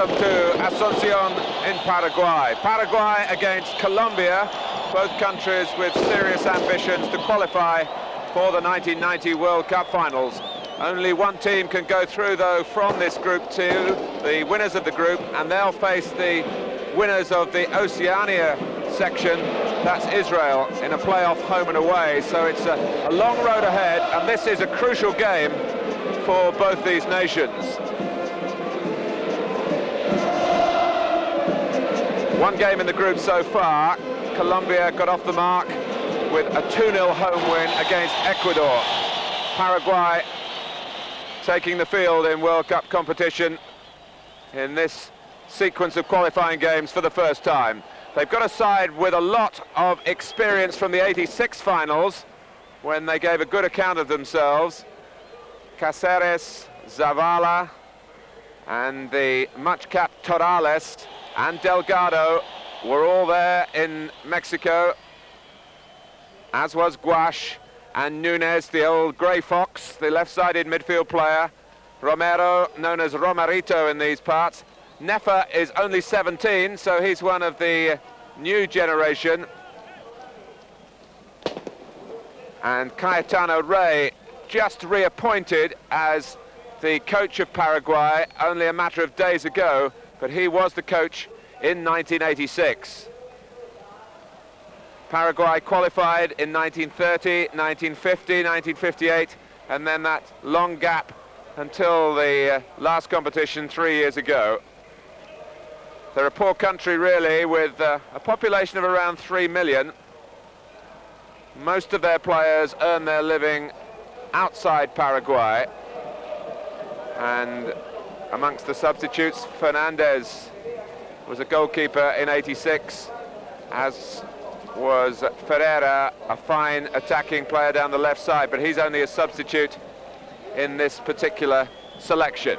Welcome to Asuncion in Paraguay. Paraguay against Colombia, both countries with serious ambitions to qualify for the 1990 World Cup finals. Only one team can go through, though, from this group two, the winners of the group, and they'll face the winners of the Oceania section, that's Israel, in a playoff home and away. So it's a, a long road ahead, and this is a crucial game for both these nations. One game in the group so far. Colombia got off the mark with a 2-0 home win against Ecuador. Paraguay taking the field in World Cup competition in this sequence of qualifying games for the first time. They've got a side with a lot of experience from the 86 finals when they gave a good account of themselves. Caceres, Zavala and the much-capped Torales and Delgado were all there in Mexico, as was Guasch and Nunez, the old grey fox, the left-sided midfield player. Romero, known as Romerito in these parts. Neffa is only 17, so he's one of the new generation. And Cayetano Rey just reappointed as the coach of Paraguay only a matter of days ago but he was the coach in 1986. Paraguay qualified in 1930, 1950, 1958, and then that long gap until the uh, last competition three years ago. They're a poor country, really, with uh, a population of around 3 million. Most of their players earn their living outside Paraguay. And amongst the substitutes. Fernandez was a goalkeeper in 86, as was Ferreira, a fine attacking player down the left side, but he's only a substitute in this particular selection.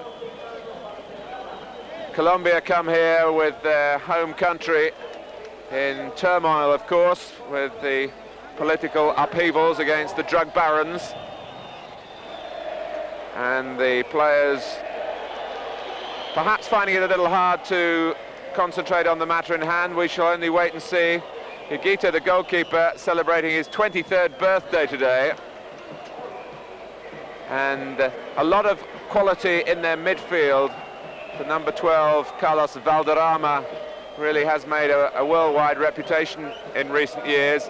Colombia come here with their home country in turmoil, of course, with the political upheavals against the drug barons. And the players perhaps finding it a little hard to concentrate on the matter in hand. We shall only wait and see. Higuita, the goalkeeper, celebrating his 23rd birthday today. And uh, a lot of quality in their midfield. The number 12, Carlos Valderrama, really has made a, a worldwide reputation in recent years.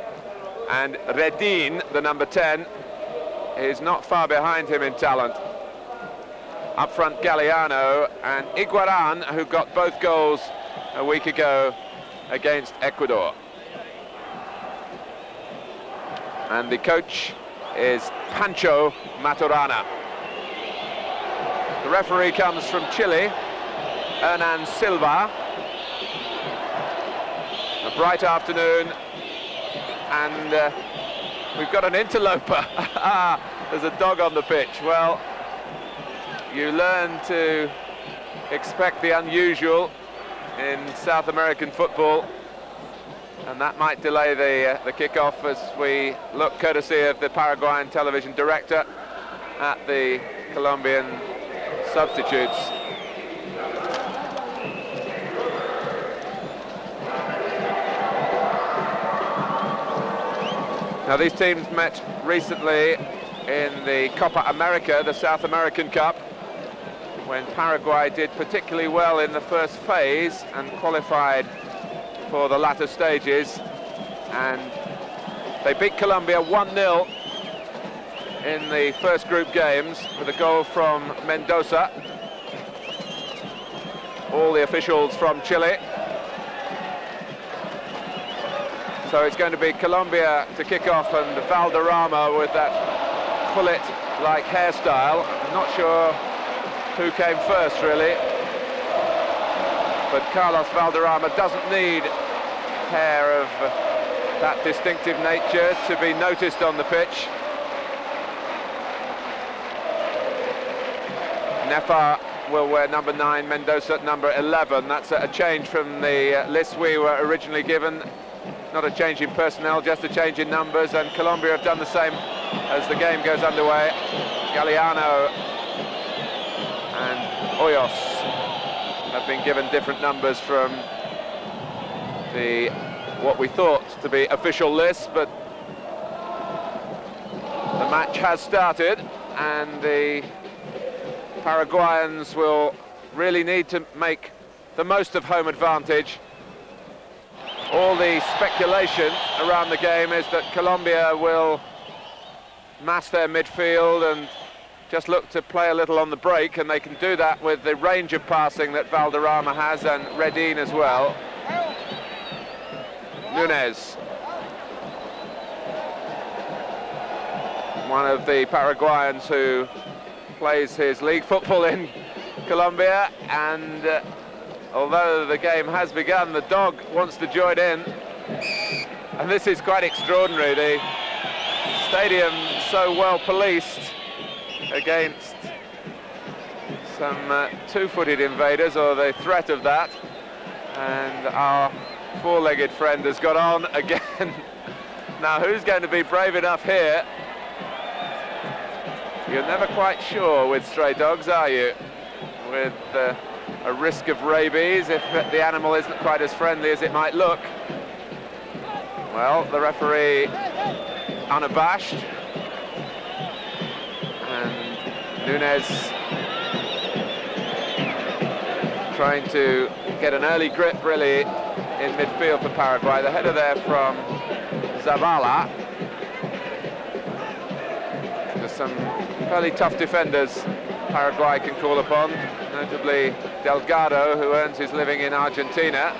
And Redin, the number 10, is not far behind him in talent. Up front, Galeano and Iguaran, who got both goals a week ago against Ecuador. And the coach is Pancho Maturana. The referee comes from Chile, Hernan Silva. A bright afternoon, and uh, we've got an interloper. There's a dog on the pitch. Well, you learn to expect the unusual in South American football and that might delay the, uh, the kick-off as we look courtesy of the Paraguayan television director at the Colombian substitutes. Now these teams met recently in the Copa America, the South American Cup when Paraguay did particularly well in the first phase and qualified for the latter stages. And they beat Colombia 1-0 in the first group games with a goal from Mendoza. All the officials from Chile. So it's going to be Colombia to kick off and Valderrama with that pullet-like hairstyle. I'm not sure who came first, really. But Carlos Valderrama doesn't need hair of that distinctive nature to be noticed on the pitch. Neffa will wear number 9, Mendoza at number 11. That's a, change from the uh, list we were originally given. Not a change in personnel, just a change in numbers, and Colombia have done the same as the game goes underway. Galeano and Hoyos have been given different numbers from the what we thought to be official list, but the match has started and the Paraguayans will really need to make the most of home advantage. All the speculation around the game is that Colombia will mass their midfield and just look to play a little on the break, and they can do that with the range of passing that Valderrama has and Redin as well. Nunez. One of the Paraguayans who plays his league football in Colombia, and uh, although the game has begun, the dog wants to join in. And this is quite extraordinary. The stadium so well policed against some uh, two-footed invaders, or the threat of that. And our four-legged friend has got on again. now, who's going to be brave enough here? You're never quite sure with stray dogs, are you? With uh, a risk of rabies if the animal isn't quite as friendly as it might look. Well, the referee unabashed. And Nunez trying to get an early grip, really, in midfield for Paraguay. The header there from Zavala. There's some fairly tough defenders Paraguay can call upon, notably Delgado, who earns his living in Argentina.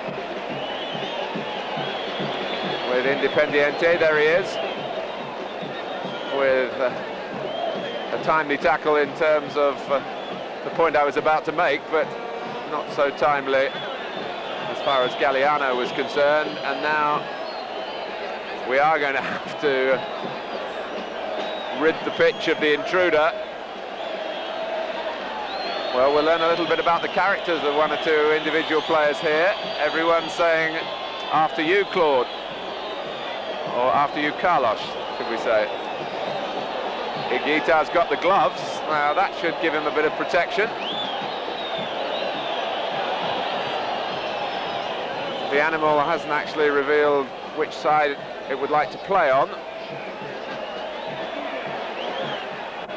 With Independiente, there he is. With uh, a timely tackle in terms of uh, the point I was about to make, but not so timely as far as Galeano was concerned. And now we are going to have to rid the pitch of the intruder. Well, we'll learn a little bit about the characters of one or two individual players here. Everyone saying, after you, Claude. Or after you, Carlos, should we say. Higuita's got the gloves. Now, that should give him a bit of protection. The animal hasn't actually revealed which side it would like to play on.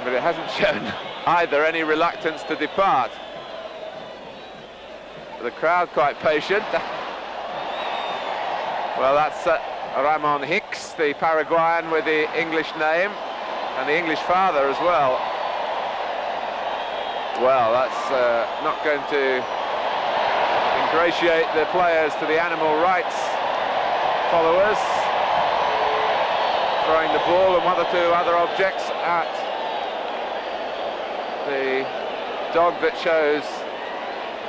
But it hasn't shown either any reluctance to depart. The crowd quite patient. well, that's uh, Ramon Hicks, the Paraguayan with the English name, and the English father as well. Well, that's uh, not going to ingratiate the players to the animal rights followers. Throwing the ball and one or two other objects at the dog that shows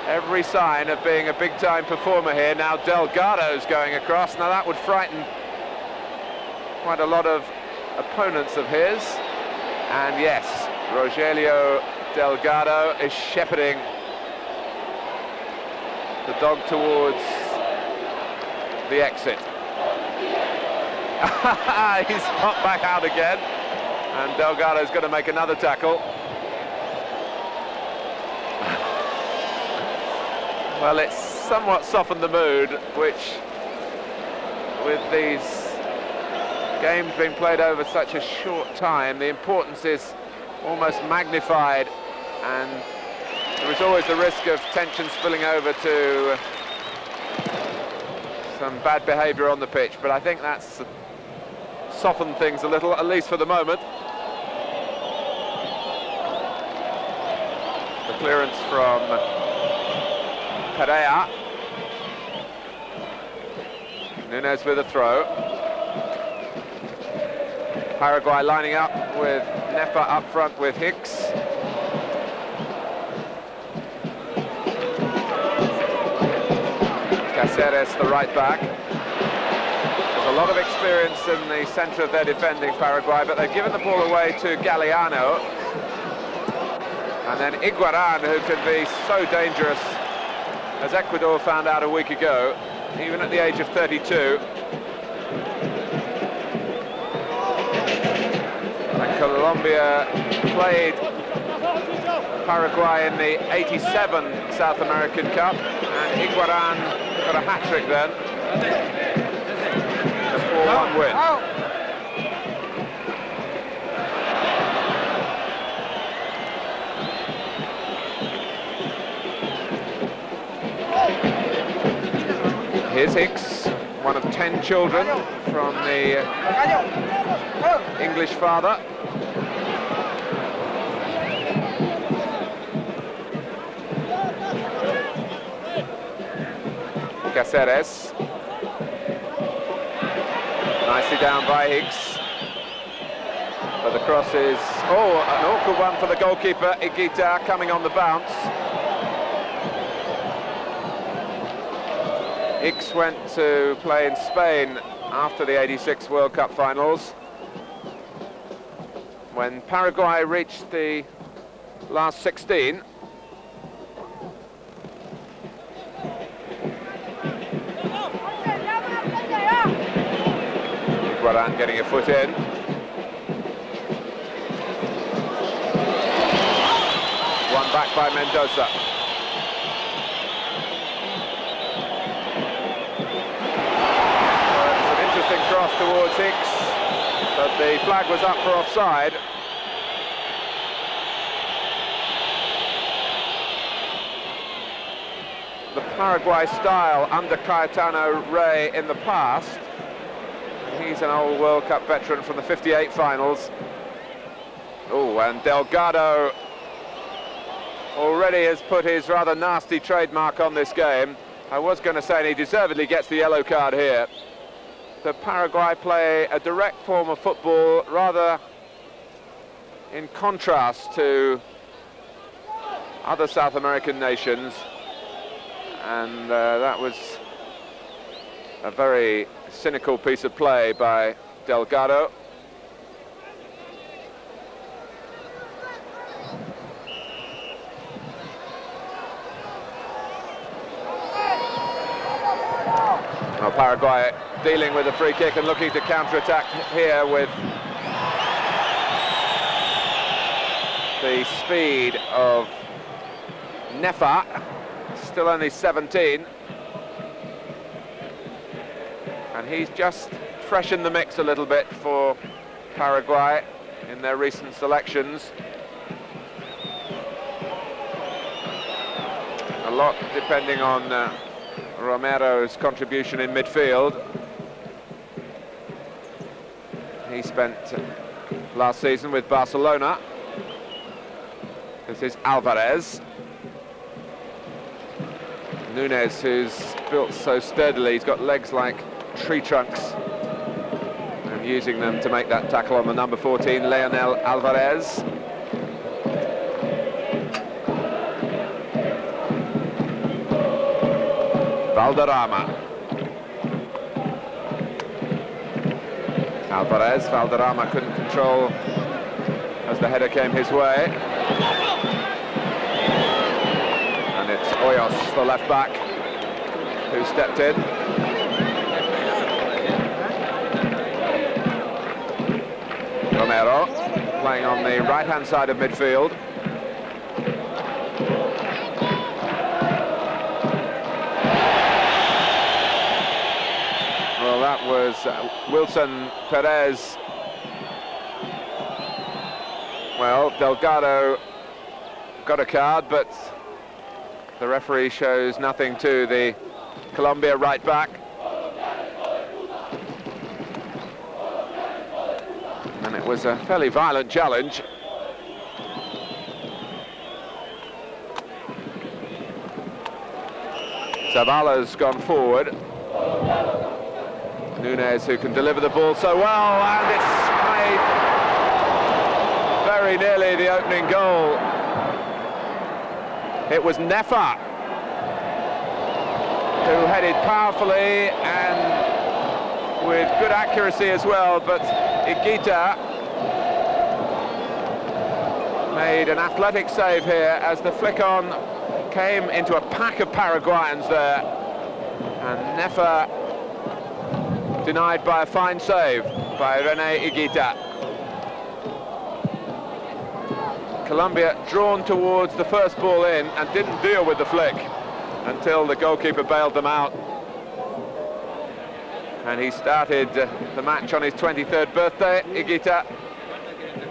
every sign of being a big-time performer here. Now Delgado's going across. Now that would frighten quite a lot of opponents of his. And yes, Rogelio Delgado is shepherding the dog towards the exit. He's popped back out again. And Delgado's going to make another tackle. Well, it's somewhat softened the mood, which, with these games been played over such a short time, the importance is almost magnified, and there is always the risk of tension spilling over to some bad behaviour on the pitch, but I think that's softened things a little, at least for the moment. The clearance from Perea. Nunez with a throw. Paraguay lining up with Neffa up front with Hicks. Caceres, the right back. There's a lot of experience in the centre of their defending, Paraguay, but they've given the ball away to Galeano. And then Iguaran, who can be so dangerous as Ecuador found out a week ago, even at the age of 32. Colombia played Paraguay in the 87 South American Cup, and Iguaran got a hat-trick then. A 4-1 win. Here's Hicks, one of ten children from the English father. Caceres. Nicely down by Hicks. But the cross is, oh, an awkward one for the goalkeeper, Higuita, coming on the bounce. Hicks went to play in Spain after the 86 World Cup finals. When Paraguay reached the last 16, Iguaran getting a foot in. One back by Mendoza. It's an interesting cross towards Hicks, but the flag was up for offside. The Paraguay style under Cayetano Rey in the past. He's an old World Cup veteran from the 58 finals. Oh, and Delgado already has put his rather nasty trademark on this game. I was going to say, and he deservedly gets the yellow card here the Paraguay play a direct form of football, rather in contrast to other South American nations. And uh, that was a very cynical piece of play by Delgado. Well, Paraguay dealing with a free kick and looking to counter-attack here with the speed of Neffa, still only 17. And he's just freshened the mix a little bit for Paraguay in their recent selections. A lot depending on uh, Romero's contribution in midfield. He spent last season with Barcelona. This is Alvarez. Nunez, who's built so sturdily, he's got legs like tree trunks. And using them to make that tackle on the number 14, Leonel Alvarez. Valderrama. Alvarez, Valderrama couldn't control as the header came his way. And it's Hoyos, the left back, who stepped in. Playing on the right-hand side of midfield. Well, that was uh, Wilson Perez. Well, Delgado got a card, but the referee shows nothing to the Colombia right back. And it was a fairly violent challenge. Zavala's gone forward. Nunez, who can deliver the ball so well and it's made very nearly the opening goal. It was Neffa who headed powerfully and with good accuracy as well, but Higuita made an athletic save here as the flick on came into a pack of Paraguayans there and Neffa denied by a fine save by Rene Higuita. Colombia drawn towards the first ball in and didn't deal with the flick until the goalkeeper bailed them out. And he started the match on his 23rd birthday, Higuita,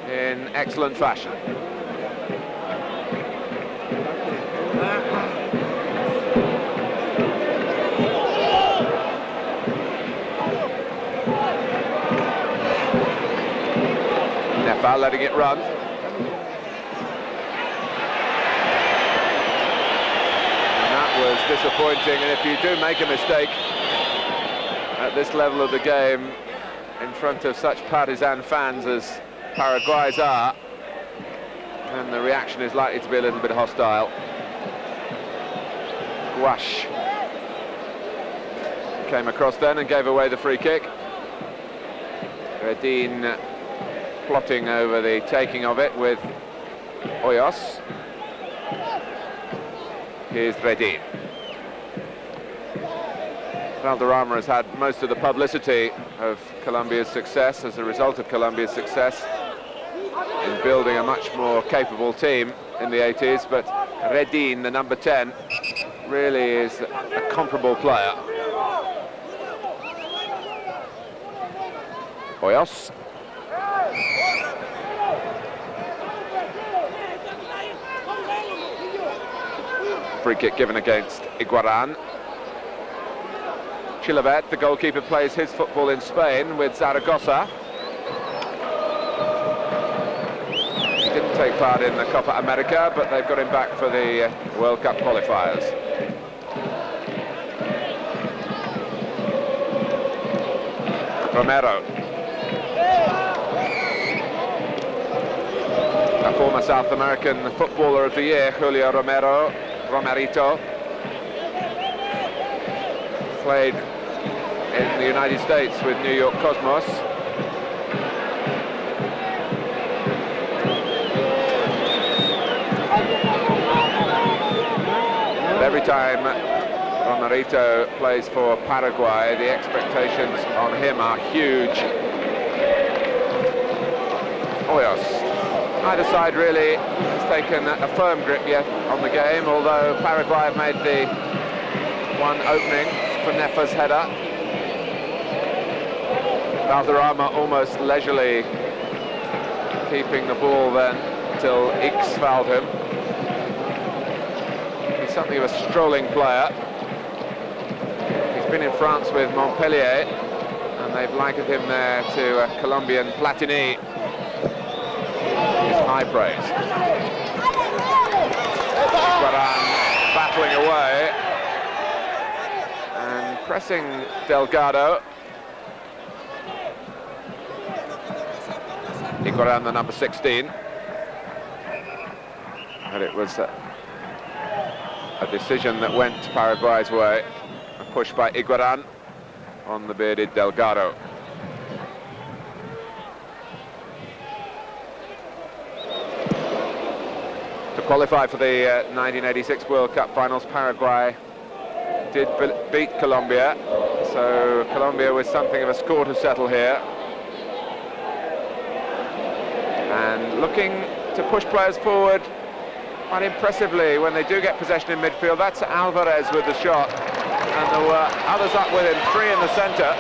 in excellent fashion. Neffa letting it run. And that was disappointing, and if you do make a mistake at this level of the game, in front of such partisan fans as Paraguay's are, then the reaction is likely to be a little bit hostile. Guasch came across then and gave away the free kick. Redin plotting over the taking of it with Hoyos. Here's Redin. Valderrama has had most of the publicity of Colombia's success as a result of Colombia's success in building a much more capable team in the 80s, but Redin, the number 10, really is a comparable player. Hoyos Free kick given against Iguaran. Chilavert, the goalkeeper, plays his football in Spain with Zaragoza. He didn't take part in the Copa America, but they've got him back for the uh, World Cup qualifiers. Romero. A former South American Footballer of the Year, Julio Romero, Romerito. Played in the United States with New York Cosmos. But every time Romerito plays for Paraguay, the expectations on him are huge. Hoyos Either side really taken a firm grip yet on the game, although Paraguay have made the one opening for Neffa's header. Valderrama almost leisurely keeping the ball then until Hicks fouled him. He's something of a strolling player. He's been in France with Montpellier and they've likened him there to a Colombian Platini high praise. Iguaran um, battling away and pressing Delgado. Iguaran, the number 16. And it was a, a decision that went Paraguay's way. A push by Iguaran on the bearded Delgado. Qualify for the uh, 1986 World Cup finals, Paraguay did beat Colombia, so Colombia with something of a score to settle here. And looking to push players forward quite impressively when they do get possession in midfield. That's Alvarez with the shot, and there were others up with him, three in the centre.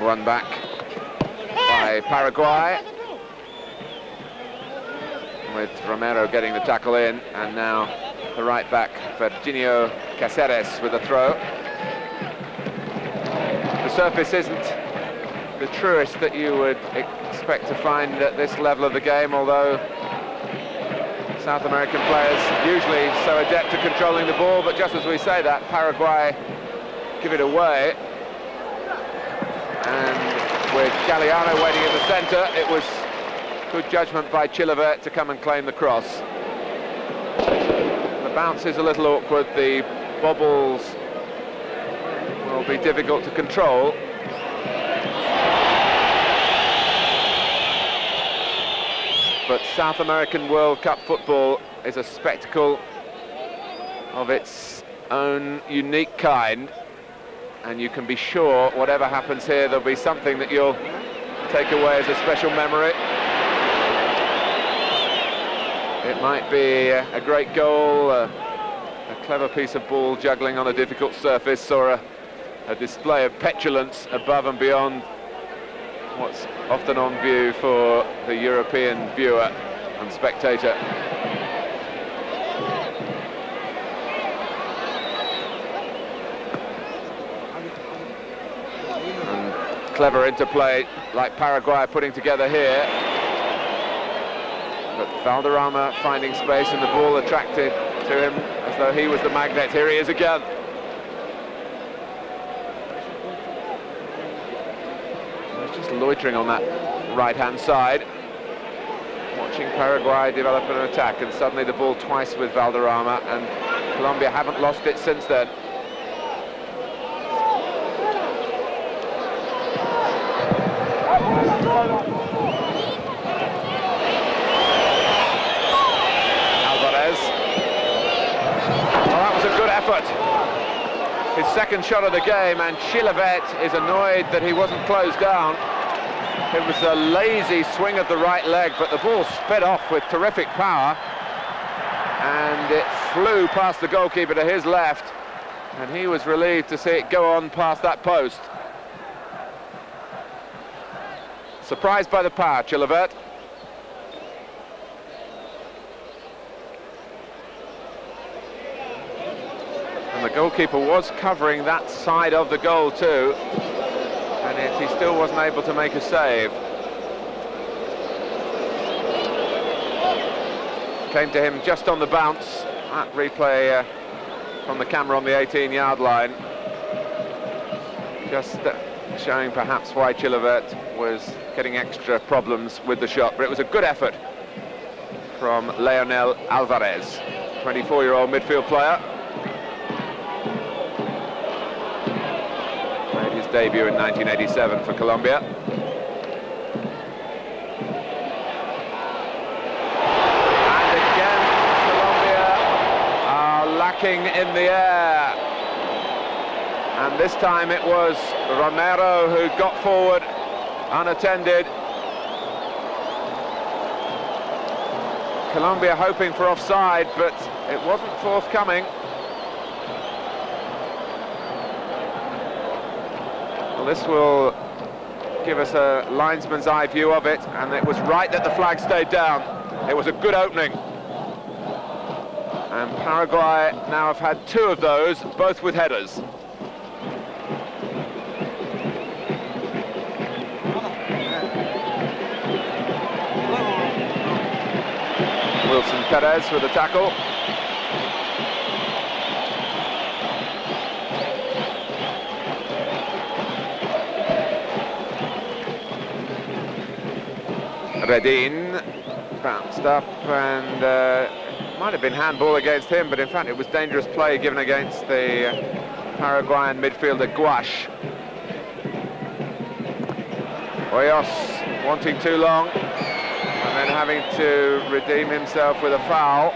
Run back by Paraguay. With Romero getting the tackle in, and now the right back, Virginio Caceres with a throw. The surface isn't the truest that you would expect to find at this level of the game, although South American players usually so adept at controlling the ball, but just as we say that, Paraguay give it away. With Galeano waiting in the centre, it was good judgment by Chilavert to come and claim the cross. The bounce is a little awkward, the bobbles will be difficult to control. but South American World Cup football is a spectacle of its own unique kind and you can be sure whatever happens here there'll be something that you'll take away as a special memory. It might be a, great goal, a, a, clever piece of ball juggling on a difficult surface or a, a display of petulance above and beyond what's often on view for the European viewer and spectator. Clever interplay like Paraguay are putting together here. But Valderrama finding space and the ball attracted to him as though he was the magnet. Here he is again. He's just loitering on that right-hand side. Watching Paraguay develop an attack and suddenly the ball twice with Valderrama and Colombia haven't lost it since then. effort. His second shot of the game, and Chilavert is annoyed that he wasn't closed down. It was a lazy swing of the right leg, but the ball sped off with terrific power. And it flew past the goalkeeper to his left, and he was relieved to see it go on past that post. Surprised by the power, Chilavert. Goalkeeper was covering that side of the goal too, and yet he still wasn't able to make a save. Came to him just on the bounce. That replay uh, from the camera on the 18-yard line. Just uh, showing perhaps why Chilavert was getting extra problems with the shot, but it was a good effort from Leonel Alvarez, 24-year-old midfield player. Debut in 1987 for Colombia. And again, Colombia are lacking in the air. And this time it was Romero who got forward unattended. Colombia hoping for offside, but it wasn't forthcoming. This will give us a linesman's eye view of it, and it was right that the flag stayed down. It was a good opening. And Paraguay now have had two of those, both with headers. Wilson Perez with the tackle. Redin bounced up and uh, might have been handball against him, but in fact it was dangerous play given against the Paraguayan midfielder Guasch. Hoyos wanting too long and then having to redeem himself with a foul.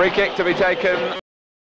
Free kick to be taken